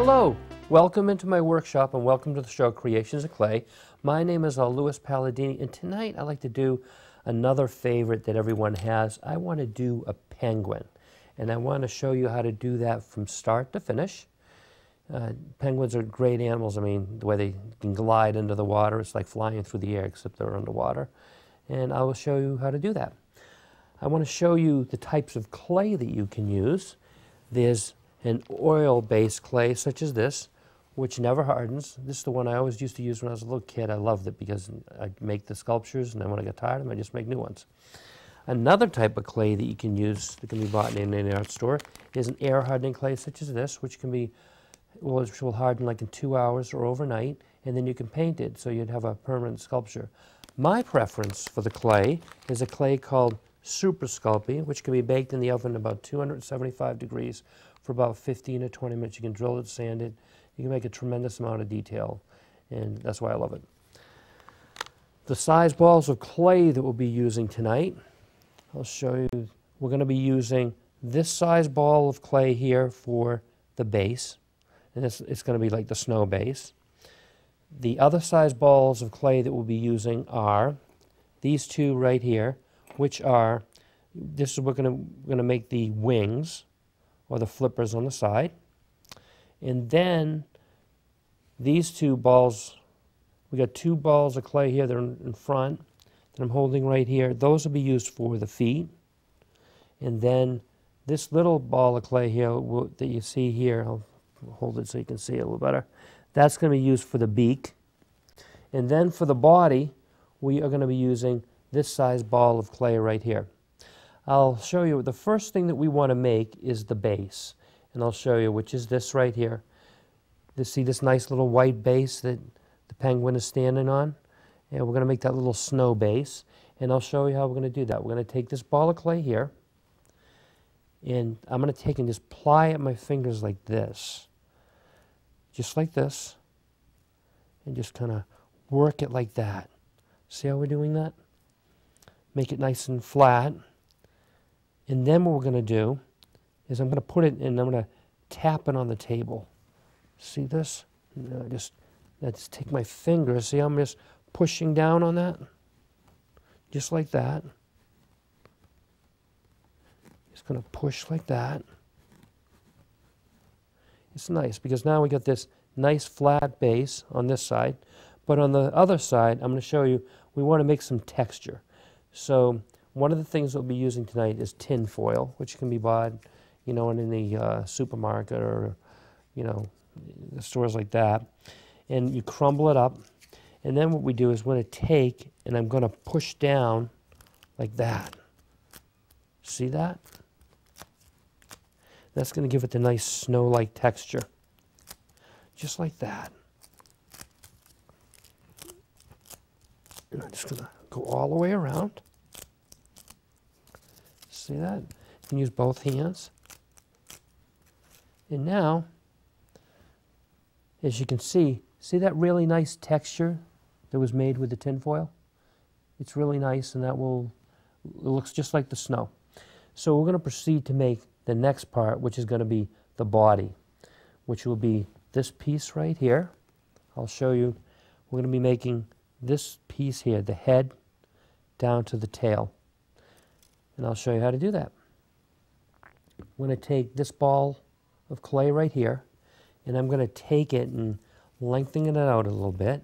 Hello, welcome into my workshop and welcome to the show Creations of Clay. My name is uh, Louis Palladini and tonight I like to do another favorite that everyone has. I want to do a penguin and I want to show you how to do that from start to finish. Uh, penguins are great animals. I mean, the way they can glide into the water, it's like flying through the air except they're underwater. And I will show you how to do that. I want to show you the types of clay that you can use. There's an oil-based clay such as this, which never hardens. This is the one I always used to use when I was a little kid. I loved it because I'd make the sculptures, and then when I got tired of them, I just make new ones. Another type of clay that you can use that can be bought in an art store is an air hardening clay such as this, which can be which will harden like in two hours or overnight, and then you can paint it so you'd have a permanent sculpture. My preference for the clay is a clay called Super Sculpey, which can be baked in the oven about 275 degrees for about 15 to 20 minutes. You can drill it, sand it. You can make a tremendous amount of detail, and that's why I love it. The size balls of clay that we'll be using tonight, I'll show you. We're going to be using this size ball of clay here for the base, and it's, it's going to be like the snow base. The other size balls of clay that we'll be using are these two right here, which are, this is we're going to, we're going to make the wings or the flippers on the side. And then these two balls, we got two balls of clay here that are in front that I'm holding right here. Those will be used for the feet. And then this little ball of clay here will, that you see here, I'll hold it so you can see it a little better. That's going to be used for the beak. And then for the body, we are going to be using this size ball of clay right here. I'll show you, the first thing that we want to make is the base. And I'll show you, which is this right here. You see this nice little white base that the penguin is standing on? And we're going to make that little snow base. And I'll show you how we're going to do that. We're going to take this ball of clay here. And I'm going to take and just ply at my fingers like this. Just like this. And just kind of work it like that. See how we're doing that? Make it nice and flat. And then what we're going to do is I'm going to put it and I'm going to tap it on the table. See this? I just, I just take my fingers. See I'm just pushing down on that? Just like that. Just going to push like that. It's nice because now we got this nice flat base on this side. But on the other side, I'm going to show you, we want to make some texture. So one of the things we'll be using tonight is tin foil, which can be bought, you know, in any uh, supermarket or, you know, stores like that. And you crumble it up. And then what we do is we're going to take and I'm going to push down like that. See that? That's going to give it the nice snow-like texture. Just like that. And I'm just going to go all the way around. See that? You can use both hands. And now, as you can see, see that really nice texture that was made with the tinfoil? It's really nice and that will, looks just like the snow. So we're going to proceed to make the next part, which is going to be the body, which will be this piece right here. I'll show you. We're going to be making this piece here, the head down to the tail. And I'll show you how to do that. I'm going to take this ball of clay right here, and I'm going to take it and lengthen it out a little bit.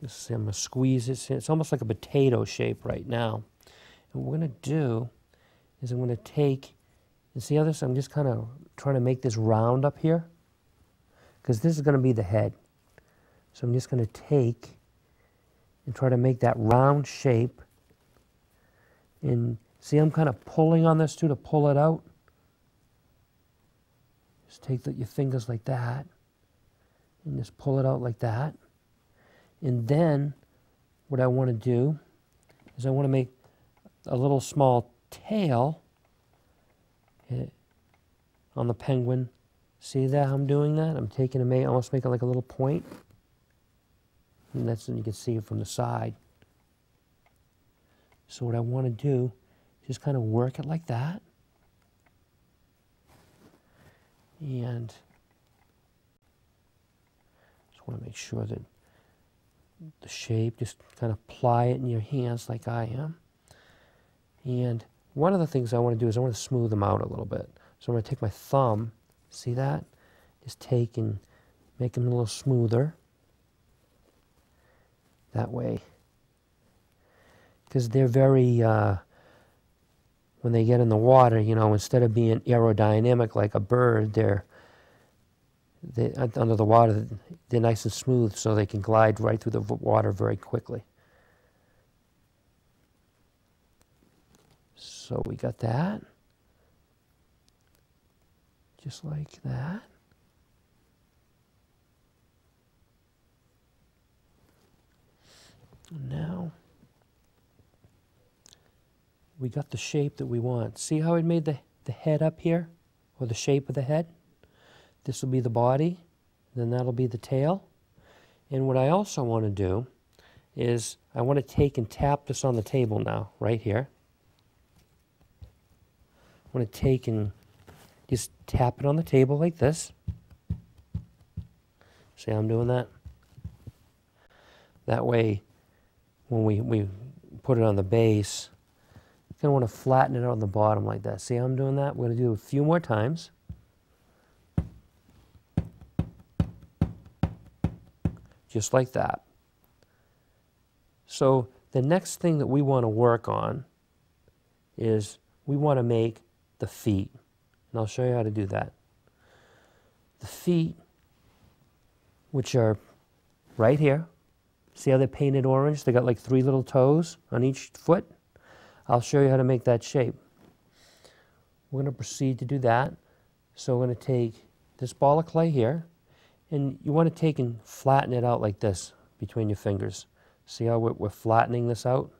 This, I'm going to squeeze it. It's almost like a potato shape right now. And what we're going to do is I'm going to take, and see how this, I'm just kind of trying to make this round up here, because this is going to be the head. So I'm just going to take and try to make that round shape. And see, I'm kind of pulling on this too to pull it out. Just take the, your fingers like that and just pull it out like that. And then what I want to do is I want to make a little small tail eh, on the penguin. See that I'm doing that? I'm taking a, may almost make it like a little point. And that's when you can see it from the side. So what I want to do is just kind of work it like that. And just want to make sure that the shape, just kind of ply it in your hands like I am. And one of the things I want to do is I want to smooth them out a little bit. So I'm going to take my thumb, see that? Just take and make them a little smoother. That way. Because they're very, uh, when they get in the water, you know, instead of being aerodynamic like a bird, they're they, under the water, they're nice and smooth so they can glide right through the water very quickly. So we got that. Just like that. Now we got the shape that we want. See how it made the, the head up here? Or the shape of the head? This will be the body, then that'll be the tail. And what I also want to do is I want to take and tap this on the table now, right here. I want to take and just tap it on the table like this. See how I'm doing that? That way, when we, we put it on the base, you're going to want to flatten it out on the bottom like that. See how I'm doing that? We're going to do a few more times. just like that. So the next thing that we want to work on is we want to make the feet. And I'll show you how to do that. The feet, which are right here, see how they're painted orange? They got like three little toes on each foot. I'll show you how to make that shape. We're going to proceed to do that. So we're going to take this ball of clay here, and you want to take and flatten it out like this between your fingers. See how we're, we're flattening this out?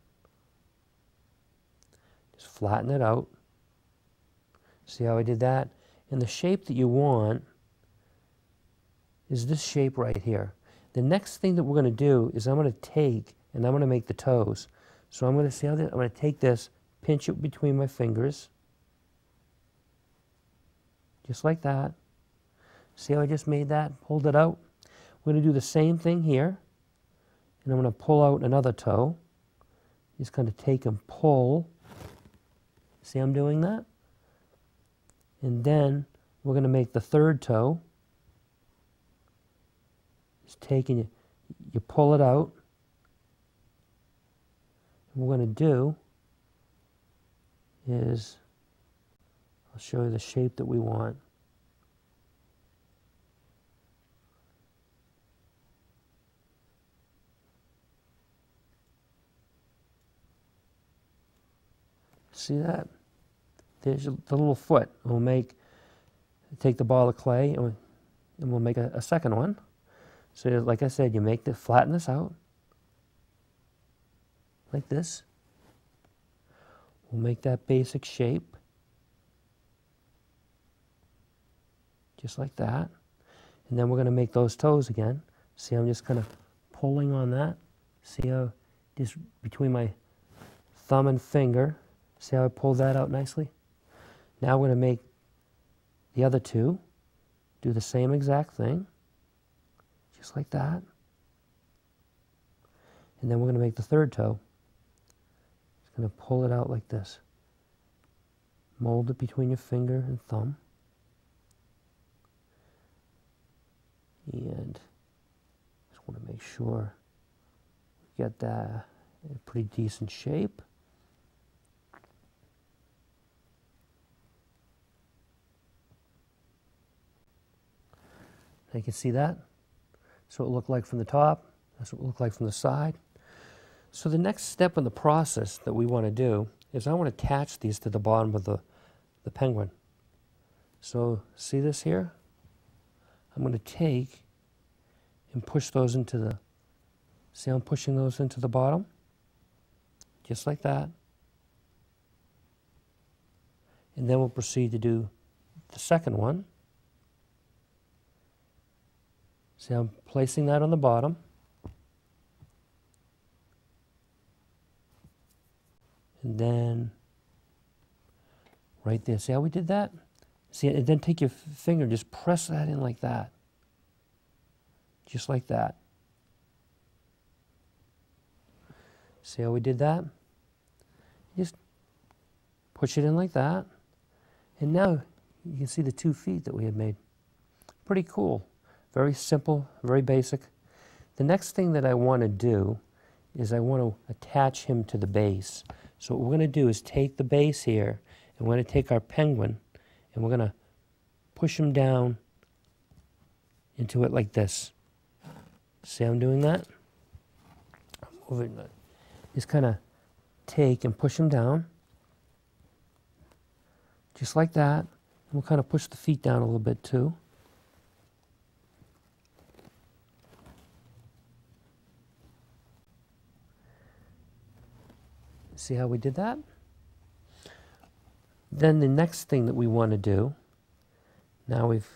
Just flatten it out. See how I did that? And the shape that you want is this shape right here. The next thing that we're going to do is I'm going to take and I'm going to make the toes. So I'm going to see how this, I'm going to take this, pinch it between my fingers, just like that. See how I just made that, pulled it out? We're going to do the same thing here. And I'm going to pull out another toe. Just kind of take and pull. See I'm doing that? And then we're going to make the third toe. Just taking it, you pull it out. What we're going to do is, I'll show you the shape that we want. See that? There's the little foot. We'll make, take the ball of clay and we'll make a, a, second one. So like I said, you make the, flatten this out. Like this. We'll make that basic shape. Just like that. And then we're going to make those toes again. See, I'm just kind of pulling on that. See how just between my thumb and finger, See how I pulled that out nicely? Now we're going to make the other two do the same exact thing, just like that. And then we're going to make the third toe. Just going to pull it out like this. Mold it between your finger and thumb. And just want to make sure we get that in pretty decent shape. you can see that. That's what it looked like from the top. That's what it looked like from the side. So the next step in the process that we want to do is I want to attach these to the bottom of the, the penguin. So see this here? I'm going to take and push those into the, see I'm pushing those into the bottom? Just like that. And then we'll proceed to do the second one. See, I'm placing that on the bottom. And then right there, see how we did that? See, and then take your finger and just press that in like that. Just like that. See how we did that? Just push it in like that. And now you can see the two feet that we had made. Pretty cool. Very simple, very basic. The next thing that I want to do is I want to attach him to the base. So what we're going to do is take the base here, and we're going to take our penguin, and we're going to push him down into it like this. See I'm doing that? I'm moving that. Just kind of take and push him down, just like that. And we'll kind of push the feet down a little bit too. See how we did that? Then the next thing that we want to do, now we've,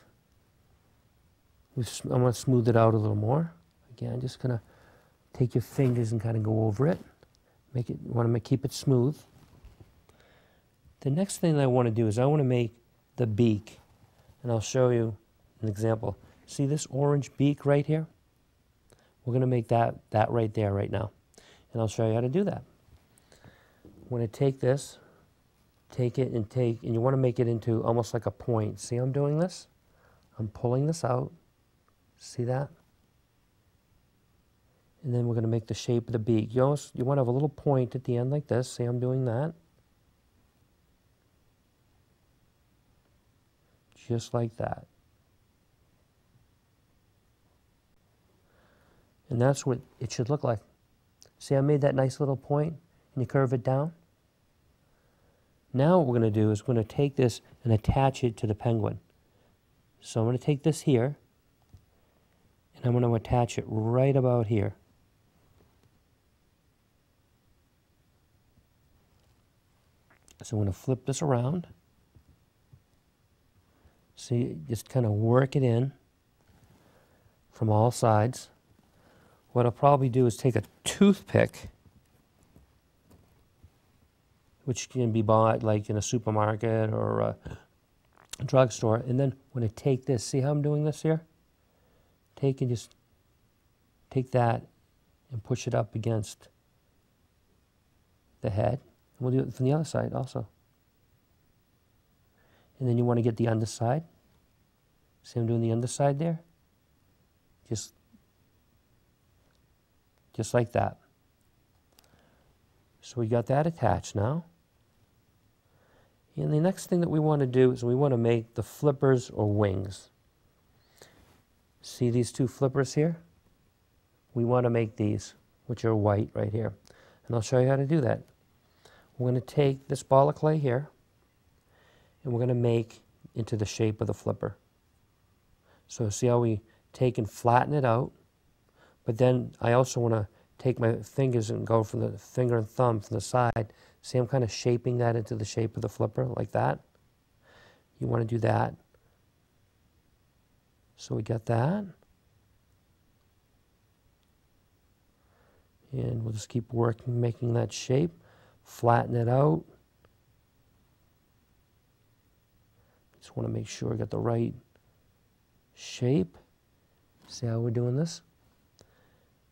we've I'm going to smooth it out a little more. Again, just going to take your fingers and kind of go over it. Make it, want to keep it smooth. The next thing I want to do is I want to make the beak, and I'll show you an example. See this orange beak right here? We're going to make that, that right there right now. And I'll show you how to do that. Going to take this, take it and take, and you want to make it into almost like a point. See I'm doing this? I'm pulling this out. See that? And then we're going to make the shape of the beak. You, almost, you want to have a little point at the end like this. See I'm doing that? Just like that. And that's what it should look like. See I made that nice little point and you curve it down? Now what we're going to do is we're going to take this and attach it to the penguin. So I'm going to take this here and I'm going to attach it right about here. So I'm going to flip this around. See, just kind of work it in from all sides. What I'll probably do is take a toothpick which can be bought like in a supermarket or a drugstore. And then when I take this, see how I'm doing this here? Take and just take that and push it up against the head. And we'll do it from the other side also. And then you want to get the underside. See I'm doing the underside there? Just, just like that. So we got that attached now. And the next thing that we want to do is we want to make the flippers or wings. See these two flippers here? We want to make these, which are white right here. And I'll show you how to do that. We're going to take this ball of clay here, and we're going to make into the shape of the flipper. So see how we take and flatten it out, but then I also want to take my fingers and go from the finger and thumb from the side See, I'm kind of shaping that into the shape of the flipper like that. You want to do that. So we got that. And we'll just keep working, making that shape. Flatten it out. Just want to make sure I got the right shape. See how we're doing this?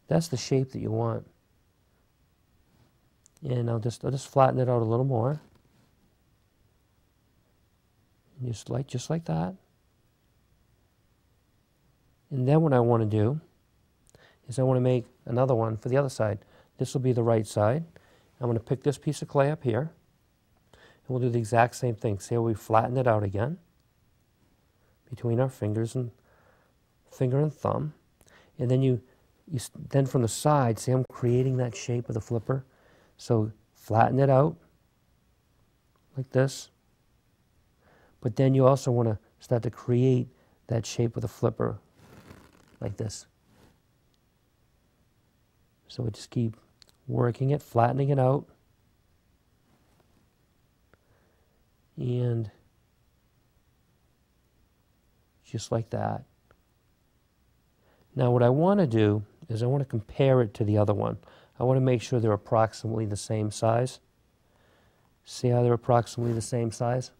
That's the shape that you want. And I'll just, I'll just flatten it out a little more. And just like, just like that. And then what I want to do is I want to make another one for the other side. This will be the right side. I'm going to pick this piece of clay up here. And we'll do the exact same thing. See how we flatten it out again between our fingers and finger and thumb. And then you, you then from the side, see I'm creating that shape of the flipper. So flatten it out like this. But then you also want to start to create that shape with a flipper like this. So we just keep working it, flattening it out. And just like that. Now what I want to do is I want to compare it to the other one. I want to make sure they're approximately the same size. See how they're approximately the same size?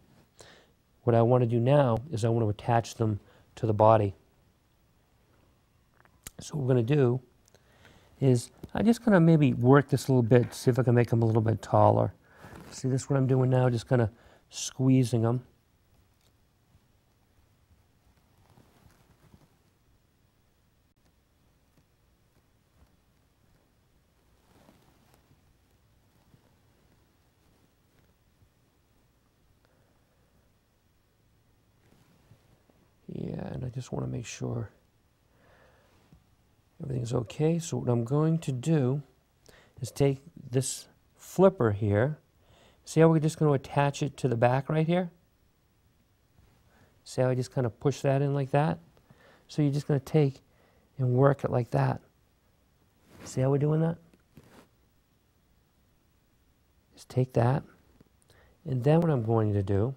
What I want to do now is I want to attach them to the body. So what we're going to do is I'm just going to maybe work this a little bit, see if I can make them a little bit taller. See this what I'm doing now, just kind of squeezing them. Yeah, and I just want to make sure everything's okay. So what I'm going to do is take this flipper here. See how we're just going to attach it to the back right here? See how I just kind of push that in like that? So you're just going to take and work it like that. See how we're doing that? Just take that. And then what I'm going to do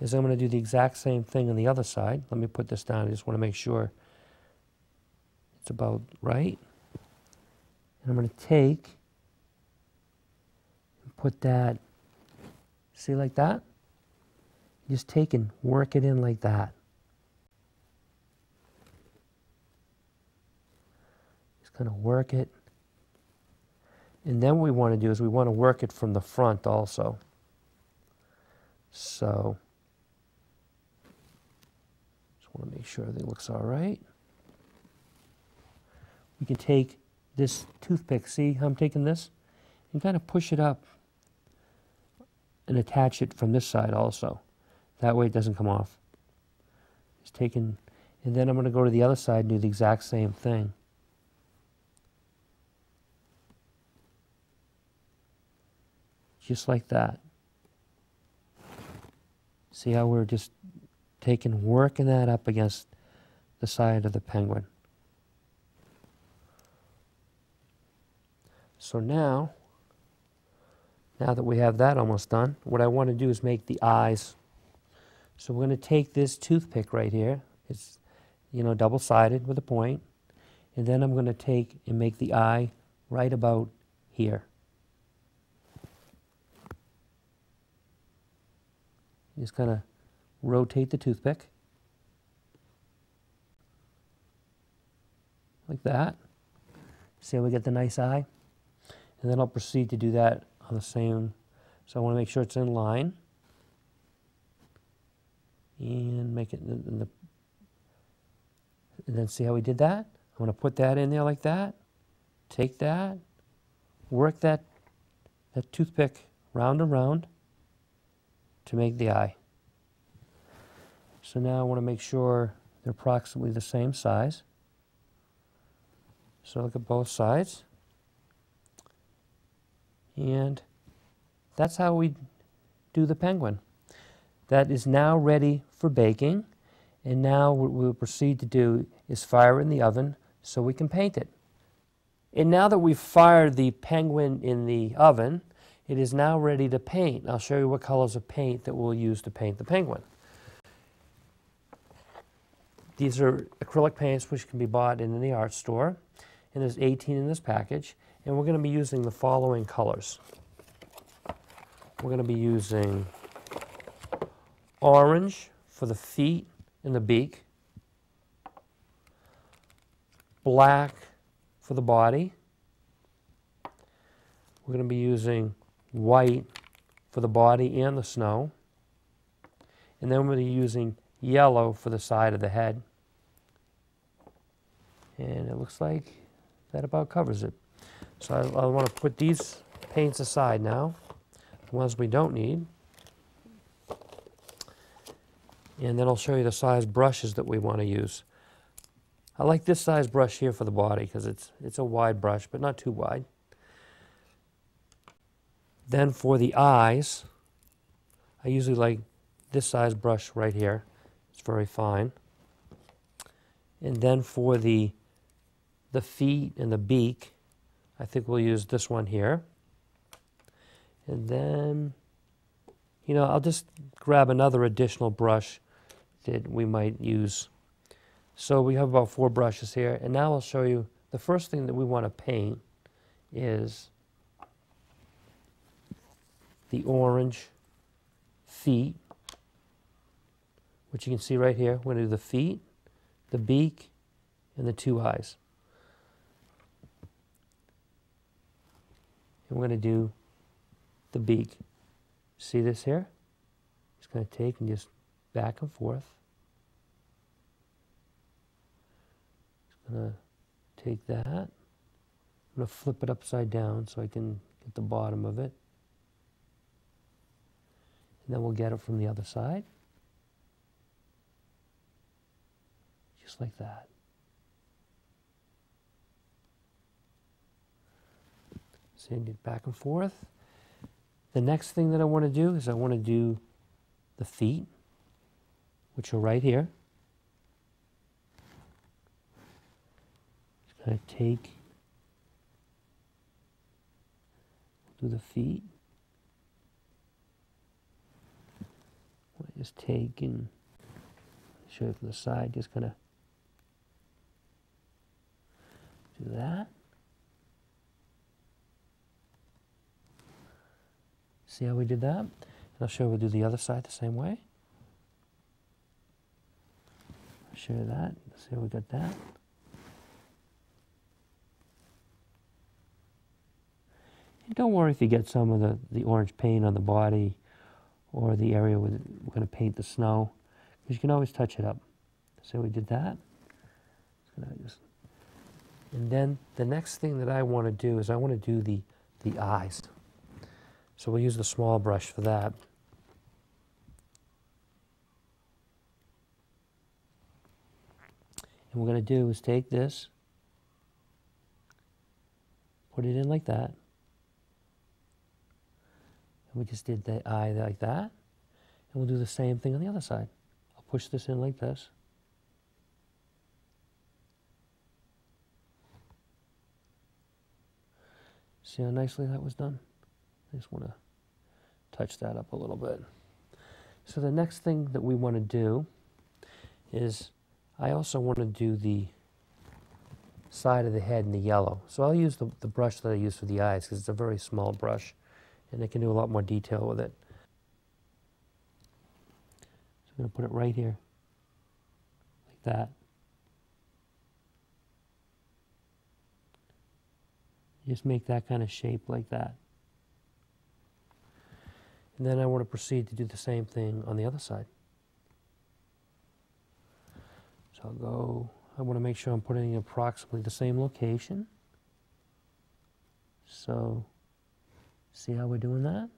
is I'm going to do the exact same thing on the other side. Let me put this down. I just want to make sure it's about right. And I'm going to take and put that, see like that? Just take and work it in like that. Just kind of work it. And then what we want to do is we want to work it from the front also. So want to make sure everything looks all right. We can take this toothpick, see how I'm taking this? And kind of push it up and attach it from this side also. That way it doesn't come off. It's taken, and then I'm going to go to the other side and do the exact same thing. Just like that. See how we're just taking, working that up against the side of the penguin. So now, now that we have that almost done, what I want to do is make the eyes. So we're going to take this toothpick right here. It's, you know, double-sided with a point. And then I'm going to take and make the eye right about here. Just kind of rotate the toothpick like that. See how we get the nice eye? And then I'll proceed to do that on the same. So I want to make sure it's in line. And make it in the, and then see how we did that? I'm going to put that in there like that. Take that, work that, that toothpick round and round to make the eye. So now I want to make sure they're approximately the same size. So look at both sides. And that's how we do the penguin. That is now ready for baking. And now what we'll proceed to do is fire it in the oven so we can paint it. And now that we've fired the penguin in the oven, it is now ready to paint. I'll show you what colors of paint that we'll use to paint the penguin. These are acrylic paints which can be bought in the art store. And there's 18 in this package. And we're going to be using the following colors. We're going to be using orange for the feet and the beak, black for the body. We're going to be using white for the body and the snow. And then we're going to be using yellow for the side of the head. And it looks like that about covers it. So I, I want to put these paints aside now, the ones we don't need. And then I'll show you the size brushes that we want to use. I like this size brush here for the body because it's, it's a wide brush, but not too wide. Then for the eyes, I usually like this size brush right here. It's very fine. And then for the, the feet and the beak, I think we'll use this one here. And then, you know, I'll just grab another additional brush that we might use. So we have about four brushes here. And now I'll show you the first thing that we want to paint is the orange feet which you can see right here. We're going to do the feet, the beak, and the two eyes. And we're going to do the beak. See this here? Just going to take and just back and forth. Just going to take that. I'm going to flip it upside down so I can get the bottom of it. And then we'll get it from the other side. Just like that. Send it back and forth. The next thing that I want to do is I want to do the feet, which are right here. Just going to take, do the feet. just take and show it from the side, just kind of do that. See how we did that? And I'll show you we'll do the other side the same way. I'll show you that. See how we got that. And don't worry if you get some of the, the orange paint on the body or the area where we're going to paint the snow, because you can always touch it up. So we did that. And then the next thing that I want to do is I want to do the, the eyes. So we'll use the small brush for that. And we're going to do is take this, put it in like that. And we just did the eye like that. And we'll do the same thing on the other side. I'll push this in like this. See how nicely that was done? I just want to touch that up a little bit. So the next thing that we want to do is I also want to do the side of the head in the yellow. So I'll use the, the brush that I use for the eyes because it's a very small brush and I can do a lot more detail with it. So I'm going to put it right here, like that. Just make that kind of shape like that. And then I want to proceed to do the same thing on the other side. So I'll go, I want to make sure I'm putting approximately the same location. So See how we're doing that?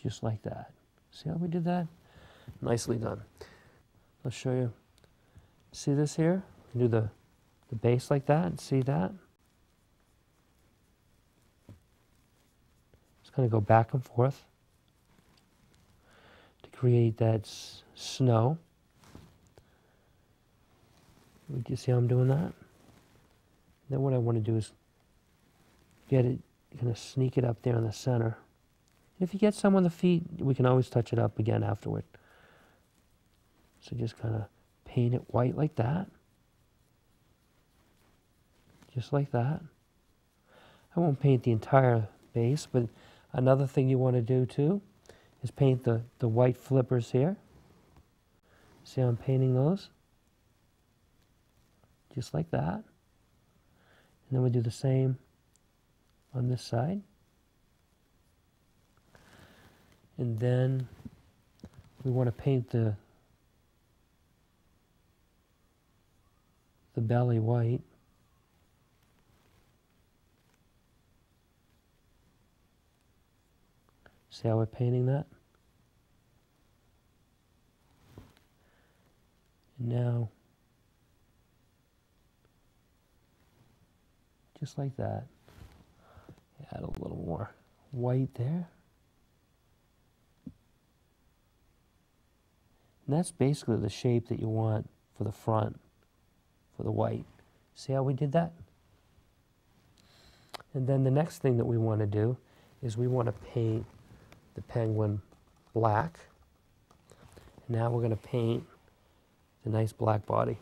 Just like that. See how we did that? Nicely done. I'll show you. See this here? Do the, the base like that. See that? Just to go back and forth to create that snow. Do you see how I'm doing that? Then what I want to do is get it, kind of sneak it up there in the center. If you get some on the feet, we can always touch it up again afterward. So just kind of paint it white like that. Just like that. I won't paint the entire base, but another thing you want to do too is paint the, the white flippers here. See how I'm painting those? Just like that. And then we do the same on this side. And then we want to paint the the belly white. See how we're painting that? Now, just like that, add a little more white there. And that's basically the shape that you want for the front, for the white. See how we did that? And then the next thing that we want to do is we want to paint the penguin black. And Now we're going to paint the nice black body.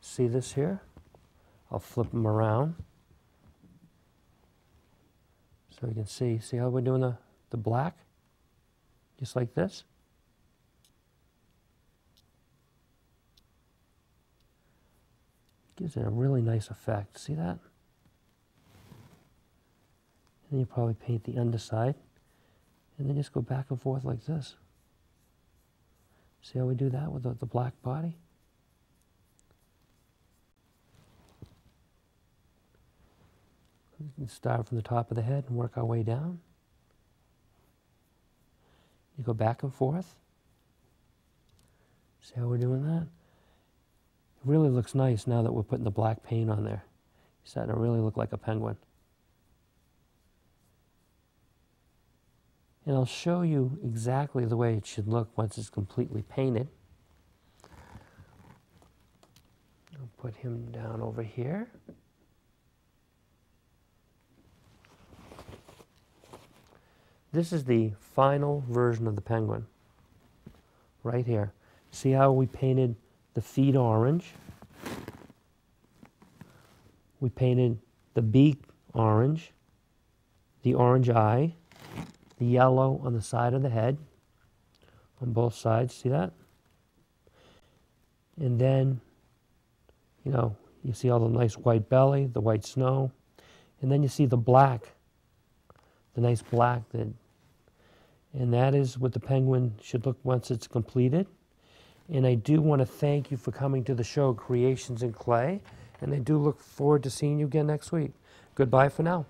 See this here? I'll flip them around. So you can see, see how we're doing the, the black? Just like this. Gives it a really nice effect. See that? And you probably paint the underside. And then just go back and forth like this. See how we do that with the, the black body? Can start from the top of the head and work our way down. You go back and forth. See how we're doing that? It really looks nice now that we're putting the black paint on there. It's starting to really look like a penguin. And I'll show you exactly the way it should look once it's completely painted. I'll put him down over here. This is the final version of the penguin. Right here. See how we painted the feet orange? We painted the beak orange, the orange eye, the yellow on the side of the head, on both sides. See that? And then, you know, you see all the nice white belly, the white snow, and then you see the black, the nice black that, and that is what the penguin should look once it's completed. And I do want to thank you for coming to the show, Creations in Clay, and I do look forward to seeing you again next week. Goodbye for now.